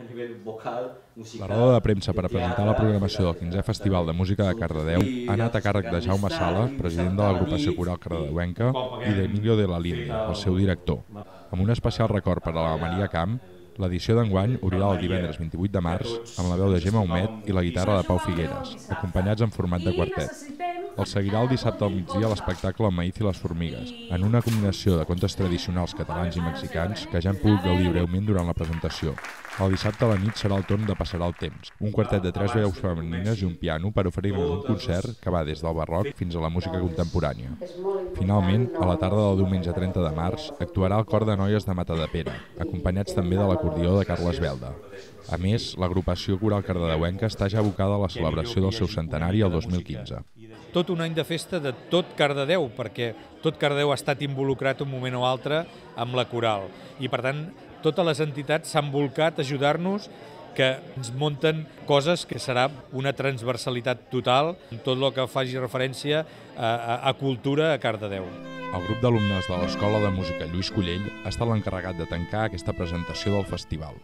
a nivell vocal, musical... La roda de premsa per a presentar la programació del 15è Festival de Música de Cardedeu ha anat a càrrec de Jaume Sala, president de l'agrupació coral cardedeuenca, i d'Emilio de la Linde, el seu director. Amb un especial record per a la Maria Camp, l'edició d'enguany obrirà el divendres 28 de març amb la veu de Gemma Humet i la guitarra de Pau Figueres, acompanyats en format de quartet. El seguirà el dissabte al migdia l'espectacle El i les formigues, en una combinació de contes tradicionals catalans i mexicans que ja han pogut gaudir breument durant la presentació. El dissabte a la nit serà el torn de Passarà el temps, un quartet de tres veus femenines i un piano per oferir-nos un concert que va des del barroc fins a la música contemporània. Finalment, a la tarda del diumenge 30 de març, actuarà el cor de noies de Matadepera, acompanyats també de l'acordió de Carles Belda. A més, l'agrupació coral cardedeuenca està ja abocada a la celebració del seu centenari el 2015 tot un any de festa de tot Cardedeu, perquè tot Cardedeu ha estat involucrat un moment o altre amb la coral. I per tant, totes les entitats s'han volcat a ajudar-nos que ens munten coses que serà una transversalitat total en tot el que faci referència a, a, a cultura a Cardedeu. El grup d'alumnes de l'Escola de Música Lluís Collell ha estat l'encarregat de tancar aquesta presentació del festival.